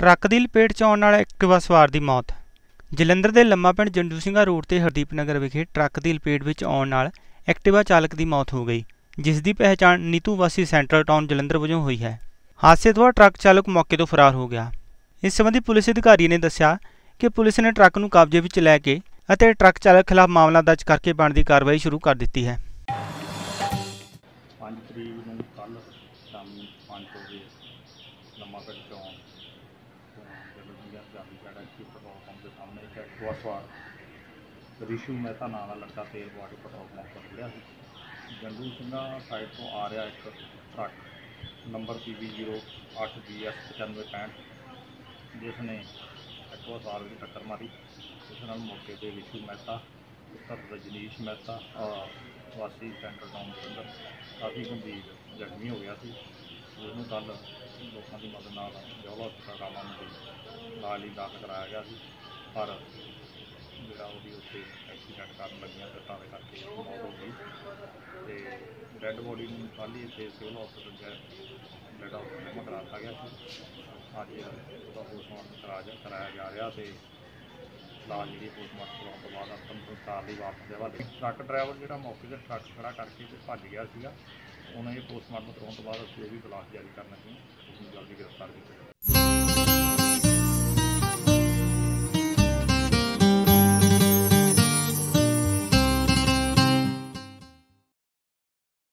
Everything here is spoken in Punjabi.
ਟਰੱਕ ਦੀ ਲਪੇਟ 'ਚ ਆਉਣ ਨਾਲ ਐਕਟਿਵਾ ਸਵਾਰ ਦੀ ਮੌਤ। ਜਲੰਧਰ ਦੇ ਲੰਮਾ ਪਿੰਡ ਜੰਡੂ ਸਿੰਘਾ ਰੋਡ ਤੇ ਹਰਦੀਪ ਨਗਰ ਵਿਖੇ ਟਰੱਕ ਦੀ ਲਪੇਟ ਵਿੱਚ ਆਉਣ ਨਾਲ ਐਕਟਿਵਾ ਚਾਲਕ ਦੀ ਮੌਤ ਹੋ ਗਈ, ਜਿਸ ਦੀ ਪਹਿਚਾਣ ਨੀਤੂ ਵਾਸੀ ਸੈਂਟਰਲ ਟਾਊਨ ਜਲੰਧਰ ਵਜੋਂ ਹੋਈ ਹੈ। ਹਾਦਸੇ ਤੋਂ ਬਾਅਦ ਟਰੱਕ ਚਾਲਕ ਮੌਕੇ ਤੋਂ ਫਰਾਰ ਹੋ ਗਿਆ। ਇਸ ਸੰਬੰਧੀ ਪੁਲਿਸ ਅਧਿਕਾਰੀ ਨੇ ਦੱਸਿਆ ਕਿ ਪੁਲਿਸ ਨੇ ਟਰੱਕ ਨੂੰ ਕਬਜ਼ੇ ਵਿੱਚ ਲੈ ਕੇ ਅਤੇ ਟਰੱਕ ਚਾਲਕ ਖਿਲਾਫ ਮਾਮਲਾ ਦਰਜ ਕਰਕੇ ਬਣਦੀ ਕਾਰਵਾਈ ਸ਼ੁਰੂ ਕਰ ਦਿੱਤੀ ਹੈ। ਪੰਜ ਤਰੀਕ ਨੂੰ ਕੱਲ ਸ਼ਾਮੀ 5 ਵਜੇ ਲੰਮਾ ਪਿੰਡ ਚੌਂਕ ਜਦੋਂ ਜਿਹੜਾ ਜਾਲੀ ਸਾਡਾ ਕੀ ਪੈਟਰੋਲ ਪੰਪ ਦੇ ਸਾਹਮਣੇ ਇੱਕ ਐਕਟਿਵਾ ਸਵਾਰ ਰਿਸ਼ੂ ਮਹਿਤਾ ਨਾਂ ਦਾ ਲੜਕਾ ਤੇਲ ਪਵਾ ਕੇ ਪੈਟਰੋਲ ਪੰਪ ਤੋਂ ਖੜਿਆ ਸੀ। ਜੰਡੂ ਸਿੰਘਾ ਸਾਈਡ ਤੋਂ ਆ ਰਿਹਾ ਇੱਕ ਟਰੱਕ, ਨੰਬਰ PB08 GS 9565 ਜਿਸ ਨੇ ਐਕਟਿਵਾ ਸਵਾਰ ਦੀ ਟੱਕਰ ਮਾਰੀ। ਇਸ ਨਾਲ ਮੌਕੇ ਤੇ ਰਿਸ਼ੂ ਮਹਿਤਾ, ਪੁੱਤਰ ਰਜਨੀਸ਼ ਮਹਿਤਾ, ਅਹ ਵਾਸੀ ਸੈਂਟਰ ਟਾਊਨ ਦੇ ਅੰਦਰ ਕਾਫੀ ਗੰਭੀਰ ਜ਼ਖਮੀ ਹੋ ਗਿਆ ਸੀ। ਉਹਨੂੰ ਕੱਲ ਲੋਕਾਂ ਦੀ ਮਦਦ ਨਾਲ ਬਹੁਤ ਹਸਪਤਾਲ ਨੂੰ ਇਲਾਜ ਲਈ ਦਾਖਲ ਕਰਾਇਆ ਗਿਆ ਸੀ। ਪਰ ਜਿਹੜਾ ਉਹਦੀ ਉੱਥੇ ਐਕਸੀਡੈਂਟ ਕਰਨ ਲੱਗੀਆਂ ਸੱਟਾਂ ਦੇ ਕਰਕੇ ਮੌਤ ਹੋ ਗਈ। ਤੇ ਡੈੱਡ ਬੋਡੀ ਨੂੰ ਕੱਲ੍ਹ ਹੀ ਇੱਥੇ ਸਿਵਲ ਹਸਪਤਾਲ ਜਾ ਜਿਹੜਾ ਹਸਪਤਾਲ ਕਰਾ ਦਿੱਤਾ ਗਿਆ ਸੀ। ਅੱਜ ਉਹਦਾ ਪੋਸਟਮਾਰਟਮ ਕਰਾਇਆ ਜਾ- ਜਾ ਰਿਹਾ ਤੇ ਲਾਸ਼ ਜਿਹੜੀ ਪੋਸਟਮਾਰਟਮ ਕਰਾਉਣ ਤੋਂ ਬਾਅਦ ਅੰਤਮ ਸੰਸਕਾਰ ਲਈ ਵਾਪਸ ਦੇ ਹਵਾਲੇ ਟਰੱਕ ਡਰਾਈਵਰ ਜਿਹੜਾ ਮੌਕੇ ਤੇ ਟਰੱਕ ਖੜਾ ਕਰਕੇ ਤੇ ਭੱਜ ਗਿਆ ਸੀਗਾ। ਉਹਨਾਂ ਇਹ ਪੋਸਟਮਾਰਟਮ ਕਰਾਉਣ ਤੋਂ ਬਾਅਦ ਅਸੀਂ ਉਹ ਵੀ ਤਲਾਸ਼ ਜਾਰੀ ਕਰਨਾ ਸੀ। ਉਸ ਨੂੰ ਜਲਦੀ ਗ੍ਰਿਫਤਾਰ ਕੀਤਾ ਜਾਵੇ।